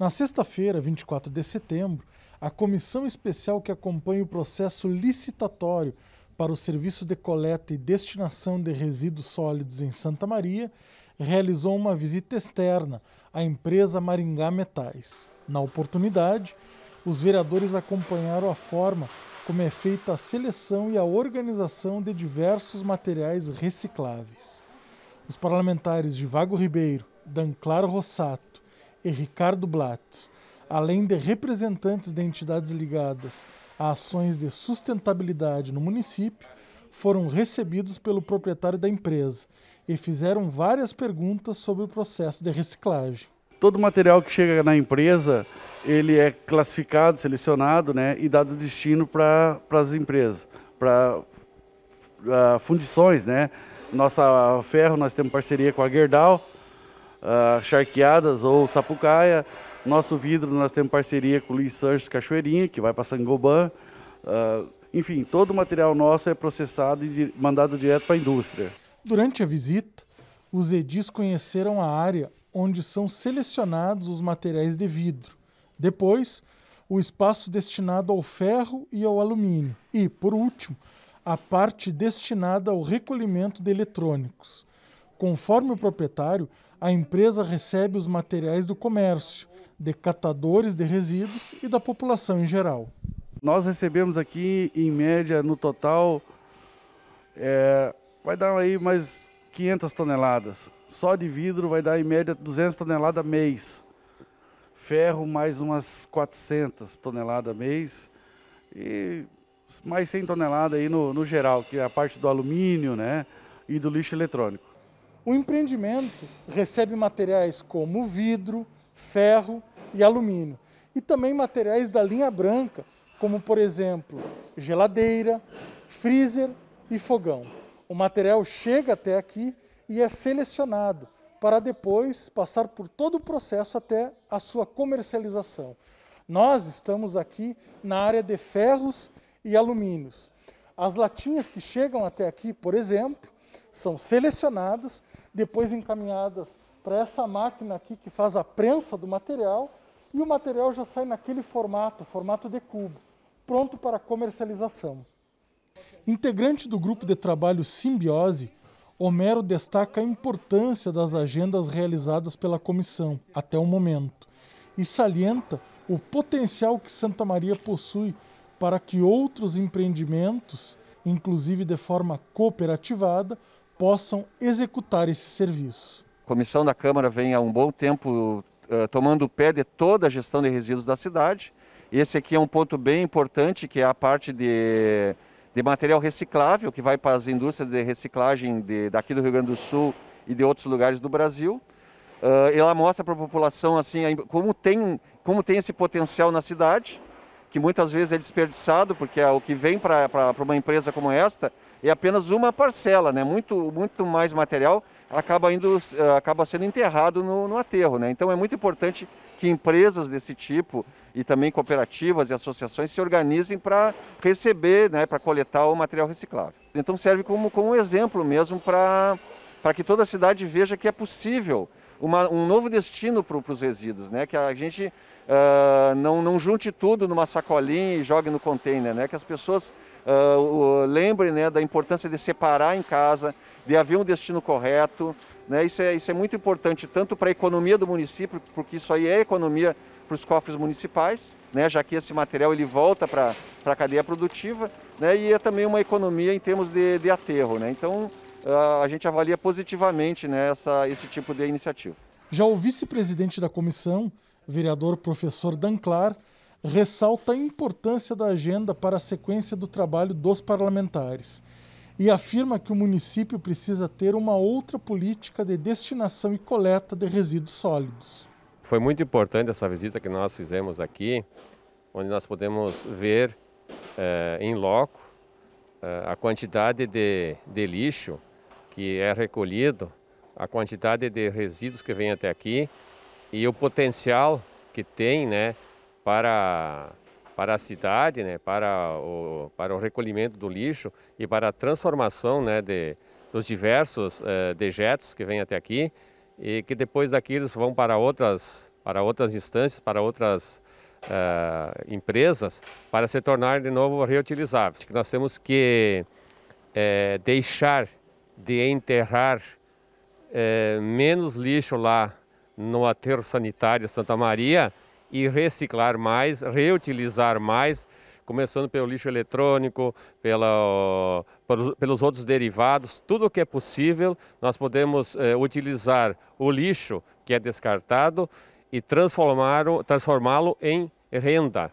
Na sexta-feira, 24 de setembro, a comissão especial que acompanha o processo licitatório para o serviço de coleta e destinação de resíduos sólidos em Santa Maria realizou uma visita externa à empresa Maringá Metais. Na oportunidade, os vereadores acompanharam a forma como é feita a seleção e a organização de diversos materiais recicláveis. Os parlamentares de Vago Ribeiro, Danclaro Rossato e Ricardo Blatz, além de representantes de entidades ligadas a ações de sustentabilidade no município, foram recebidos pelo proprietário da empresa e fizeram várias perguntas sobre o processo de reciclagem. Todo material que chega na empresa, ele é classificado, selecionado né, e dado destino para as empresas, para fundições. Né? Nossa ferro, nós temos parceria com a Gerdau, uh, Charqueadas ou Sapucaia. Nosso vidro, nós temos parceria com o Luiz Sanches Cachoeirinha, que vai para Sangoban. Uh, enfim, todo o material nosso é processado e mandado direto para a indústria. Durante a visita, os edis conheceram a área onde são selecionados os materiais de vidro. Depois, o espaço destinado ao ferro e ao alumínio. E, por último, a parte destinada ao recolhimento de eletrônicos. Conforme o proprietário, a empresa recebe os materiais do comércio, de catadores de resíduos e da população em geral. Nós recebemos aqui, em média, no total, é, vai dar aí mais 500 toneladas. Só de vidro vai dar em média 200 toneladas mês. Ferro mais umas 400 toneladas mês. E mais 100 toneladas aí no, no geral, que é a parte do alumínio né, e do lixo eletrônico. O empreendimento recebe materiais como vidro, ferro e alumínio. E também materiais da linha branca, como por exemplo geladeira, freezer e fogão. O material chega até aqui e é selecionado para depois passar por todo o processo até a sua comercialização. Nós estamos aqui na área de ferros e alumínios. As latinhas que chegam até aqui, por exemplo, são selecionadas, depois encaminhadas para essa máquina aqui que faz a prensa do material e o material já sai naquele formato, formato de cubo, pronto para comercialização. Integrante do grupo de trabalho Simbiose, Homero destaca a importância das agendas realizadas pela comissão até o momento e salienta o potencial que Santa Maria possui para que outros empreendimentos, inclusive de forma cooperativada, possam executar esse serviço. A comissão da Câmara vem há um bom tempo uh, tomando o pé de toda a gestão de resíduos da cidade. Esse aqui é um ponto bem importante, que é a parte de de material reciclável que vai para as indústrias de reciclagem de, daqui do Rio Grande do Sul e de outros lugares do Brasil. Uh, ela mostra para a população assim como tem, como tem esse potencial na cidade, que muitas vezes é desperdiçado, porque é o que vem para uma empresa como esta é apenas uma parcela, né? muito, muito mais material acaba, indo, uh, acaba sendo enterrado no, no aterro. Né? Então é muito importante que empresas desse tipo e também cooperativas e associações se organizem para receber, né, para coletar o material reciclável. Então serve como, como exemplo mesmo para que toda a cidade veja que é possível uma, um novo destino para os resíduos, né? que a gente uh, não, não junte tudo numa sacolinha e jogue no container, né? que as pessoas uh, lembrem né, da importância de separar em casa, de haver um destino correto. Né? Isso, é, isso é muito importante tanto para a economia do município, porque isso aí é economia para os cofres municipais, né, já que esse material ele volta para a cadeia produtiva, né, e é também uma economia em termos de, de aterro. Né, então, a gente avalia positivamente né, essa, esse tipo de iniciativa. Já o vice-presidente da comissão, vereador professor Danclar, ressalta a importância da agenda para a sequência do trabalho dos parlamentares e afirma que o município precisa ter uma outra política de destinação e coleta de resíduos sólidos. Foi muito importante essa visita que nós fizemos aqui, onde nós podemos ver eh, em loco eh, a quantidade de, de lixo que é recolhido, a quantidade de resíduos que vem até aqui e o potencial que tem né, para, para a cidade, né, para, o, para o recolhimento do lixo e para a transformação né, de, dos diversos eh, dejetos que vêm até aqui e que depois daquilo vão para outras para outras instâncias, para outras uh, empresas, para se tornar de novo reutilizáveis. Que nós temos que uh, deixar de enterrar menos lixo lá no aterro sanitário Santa Maria e reciclar mais, reutilizar mais, começando pelo lixo eletrônico, pela, pelos outros derivados, tudo o que é possível, nós podemos é, utilizar o lixo que é descartado e transformá-lo transformá em renda.